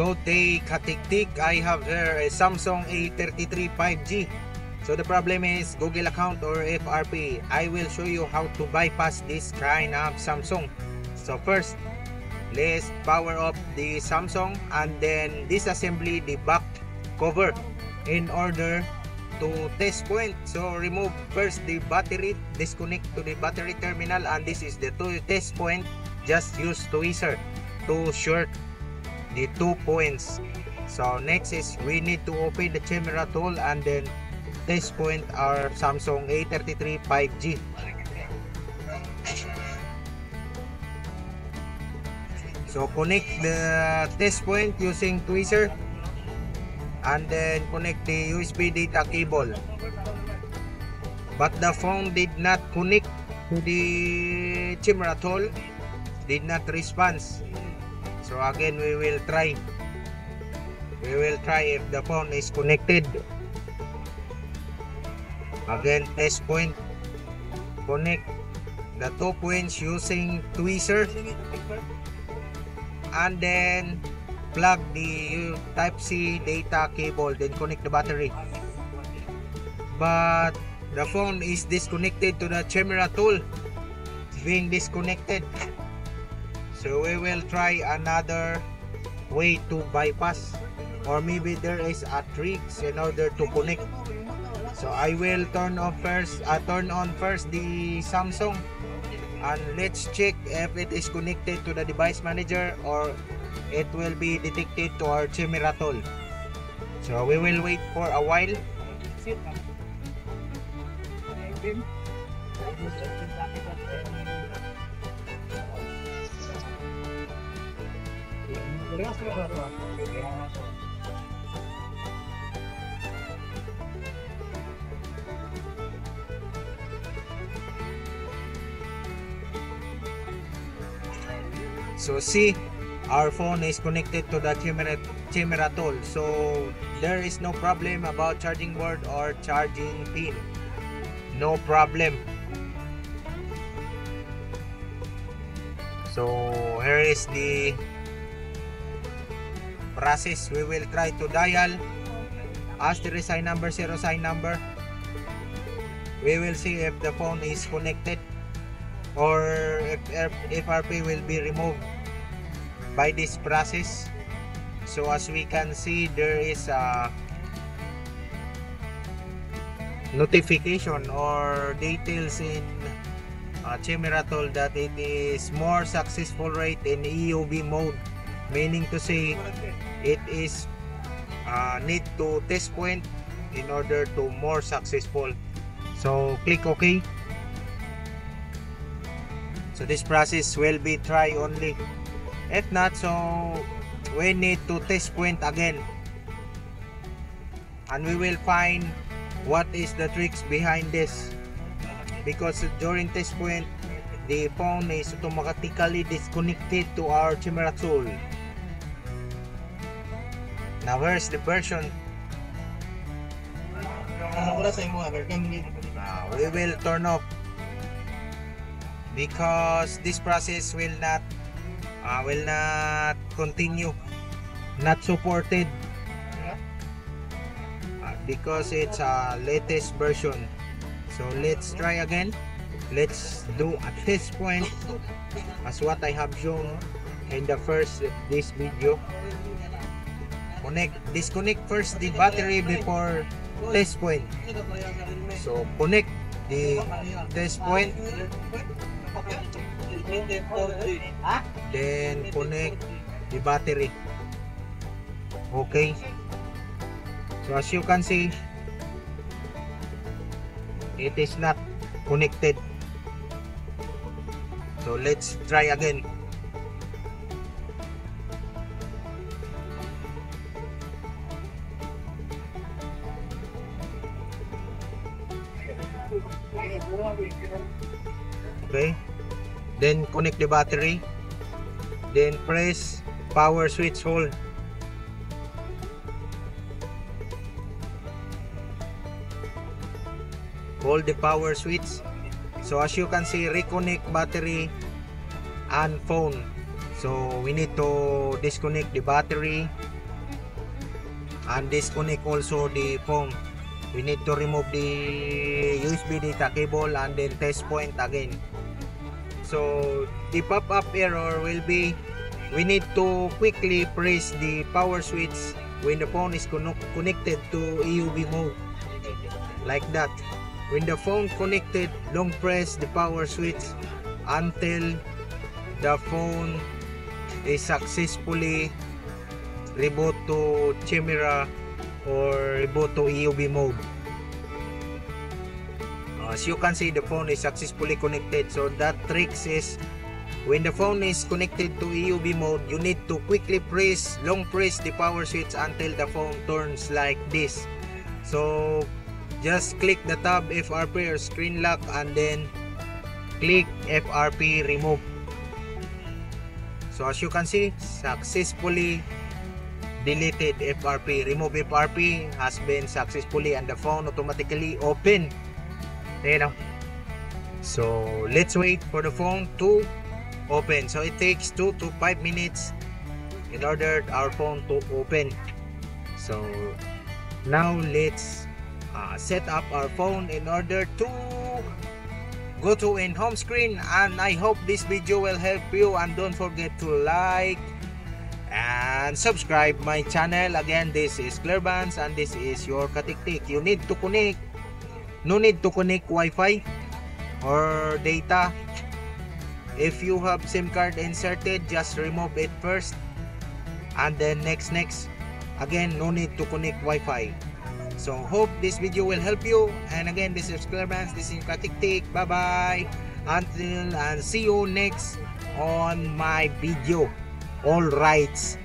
Go take katiktik. I have here a Samsung A33 5G. So the problem is Google account or FRP. I will show you how to bypass this kind of Samsung. So first, let's power up the Samsung and then disassembly the back cover in order to test point. So remove first the battery, disconnect to the battery terminal and this is the test point. Just use tweezer to short the two points. So next is we need to open the camera tool and then test point our Samsung A33 5G. So connect the test point using tweezer and then connect the USB data cable. But the phone did not connect to the camera tool, did not respond. So again we will try. We will try if the phone is connected. Again test point. Connect the two points using tweezer and then plug the type C data cable then connect the battery but the phone is disconnected to the camera tool being disconnected so we will try another way to bypass or maybe there is a tricks in order to connect. So I will turn on first uh, turn on first the Samsung and let's check if it is connected to the device manager or it will be detected to our camera tool so we will wait for a while so see our phone is connected to the camera camera tool. So there is no problem about charging board or charging pin. No problem. So here is the process we will try to dial as the sign number zero sign number. We will see if the phone is connected or if FRP will be removed by this process. So as we can see there is a notification or details in uh, camera tool that it is more successful rate in EUV mode meaning to say it is uh, need to test point in order to more successful. So click OK. So this process will be try only. If not so we need to test point again. And we will find what is the tricks behind this. Because during test point the phone is automatically disconnected to our camera tool now where's the version? Now we will turn off. Because this process will not uh, will not continue. Not supported. Uh, because it's a latest version. So let's try again. Let's do at this point as what I have shown in the first this video connect disconnect first the battery before test point. So connect the test point. Then connect the battery. Okay. So as you can see it is not connected. So let's try again then connect the battery. Then press power switch hold hold the power switch. So as you can see reconnect battery and phone. So we need to disconnect the battery and disconnect also the phone. We need to remove the USB data cable and then test point again so the pop-up error will be we need to quickly press the power switch when the phone is connected to EUV mode. Like that. When the phone connected long press the power switch until the phone is successfully reboot to Chimera or reboot to EUV mode as you can see the phone is successfully connected. So that tricks is when the phone is connected to EUV mode you need to quickly press long press the power switch until the phone turns like this. So just click the tab FRP or screen lock and then click FRP remove. So as you can see successfully deleted FRP remove FRP has been successfully and the phone automatically open Ayan o. So, let's wait for the phone to open. So, it takes 2 to 5 minutes in order our phone to open. So, now let's uh, set up our phone in order to go to in home screen and I hope this video will help you and don't forget to like and subscribe my channel again this is Clearbans and this is your Katiktik you need to connect no need to connect Wi-Fi or data. If you have SIM card inserted just remove it first. And then next next. Again no need to connect Wi-Fi. So hope this video will help you. And again this is Clearbans this is Katiktik bye bye until and see you next on my video. All rights